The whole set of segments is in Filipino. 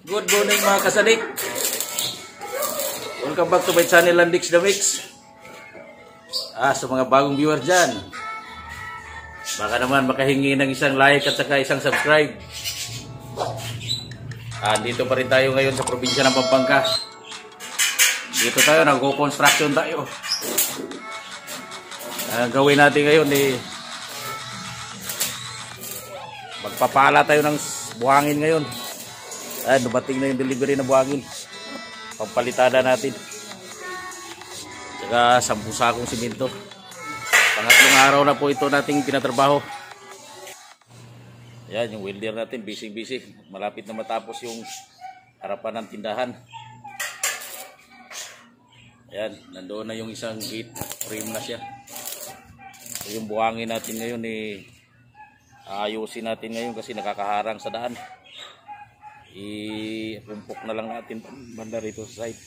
Good morning mga kasadik. Welcome back to my channel Landix The Mix. Ah, sa mga bagong viewer dyan. Baka naman makahingi ng isang like at saka isang subscribe. Ah, dito pa rin tayo ngayon sa probinsya ng Pampanga. Dito tayo, nagko-construction tayo. Ah, gawin natin ngayon eh, magpapala tayo ng buhangin ngayon. Ay, dumating na yung delivery na buhangin. Pampalitada natin. Tsaka sampu sakong simento. Pangatlong araw na po ito nating pinatrabaho. Yan, yung welder natin, busy-busy. Malapit na matapos yung harapan ng tindahan. Yan, nandoon na yung isang gate. Frame na siya. So, yung buhangin natin ngayon eh, ayusin natin ngayon kasi nakakaharang sa daan i-rumpok na lang natin banda rito sa site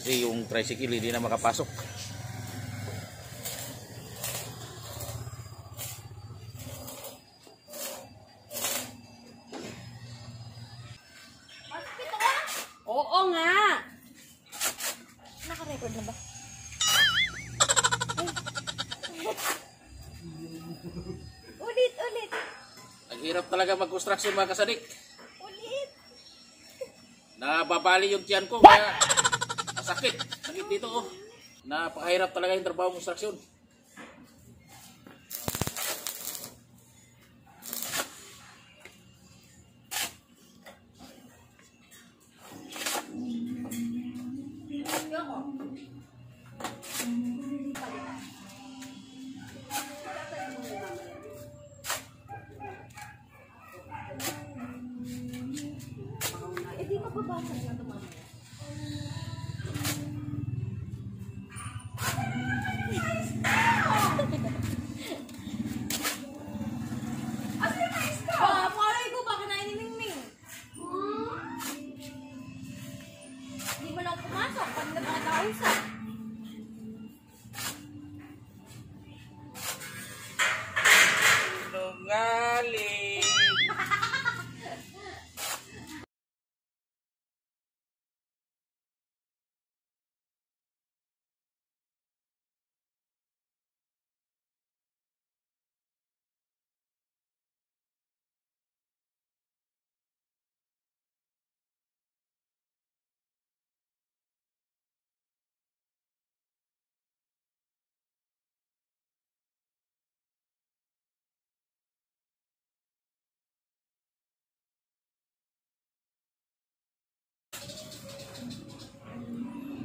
kasi yung tricycle hindi na makapasok Oo nga. Naka-record na ba? ulit, ulit. ang hirap talaga mag-construction mga kasadik. Nababali yung tiyan ko kaya masakit. Sakit dito oh. Napakahirap talaga yung trabaho construction apa bahasanya teman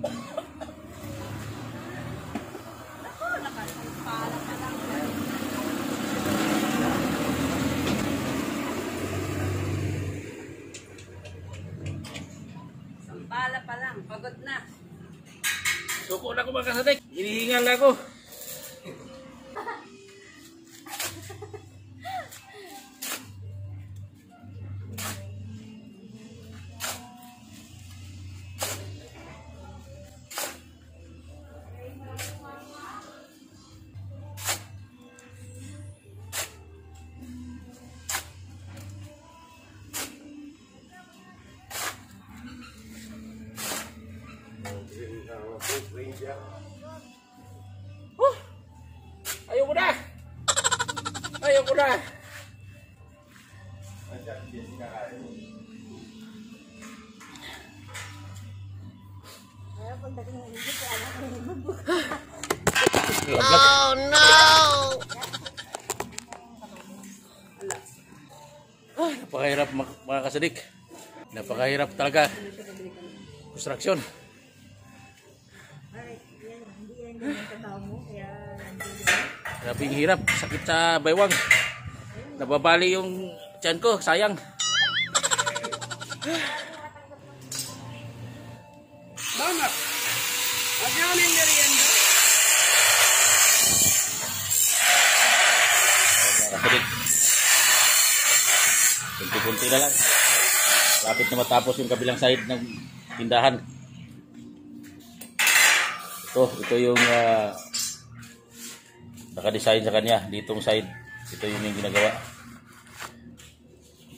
Sampala pa lang, pagod na. Suko na ko mga kasadik hinihingal na ako hindi ko alam kung nagbubuka. Oh no! napakahirap mga, mga kasadik. Napakahirap talaga. Construction. Yan yung katao mo. Kaya, Grabe yung hirap. Sakit sa baywang. Nababali yung tiyan ko. Sayang. Mama, wag niyo kami merienda. Kasadik. Kunti-kunti na lang. Lapit na matapos yung kabilang side ng tindahan. Ito, ito yung ah, naka-design sa kanya. Ditong side. Ito yung yung ginagawa.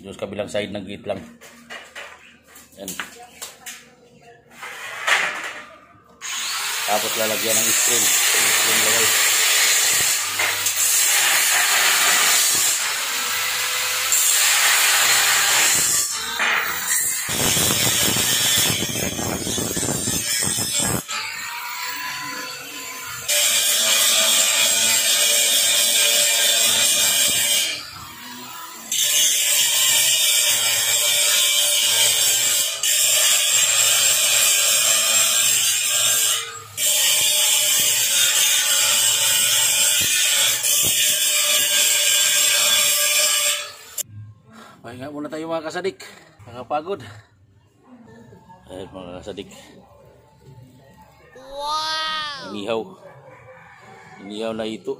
Yung sa kabilang side ng gate lang. Yan. Tapos lalagyan ng screen. Screen lagay. Pahinga muna tayo mga kasadik. Nakapagod. Ay mga kasadik. Wow! Inihaw. Inihaw na ito.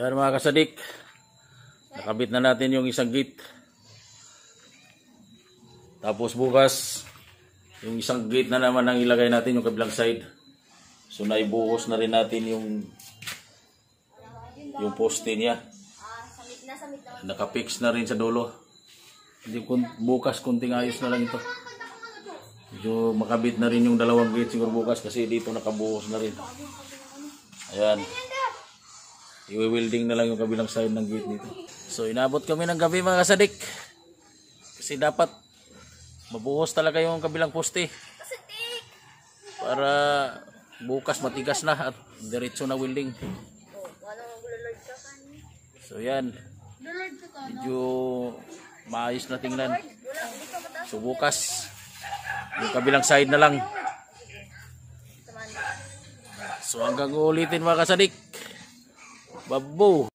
Yan mga kasadik. Nakabit na natin yung isang gate. Tapos bukas, yung isang gate na naman ang ilagay natin yung kabilang side. So naibuhos na rin natin yung yung poste niya. Nakapix na rin sa dulo. Hindi bukas kunting ayos na lang ito. Medyo makabit na rin yung dalawang gate siguro bukas kasi dito nakabuhos na rin. Ayan. I-welding na lang yung kabilang side ng gate dito. So inabot kami ng gabi mga kasadik. Kasi dapat mabuhos talaga yung kabilang poste. Para bukas matigas na at diretso na welding. So yan. Medyo maayos na tingnan. So bukas, yung kabilang side na lang. So hanggang ulitin mga kasadik. Babu.